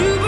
you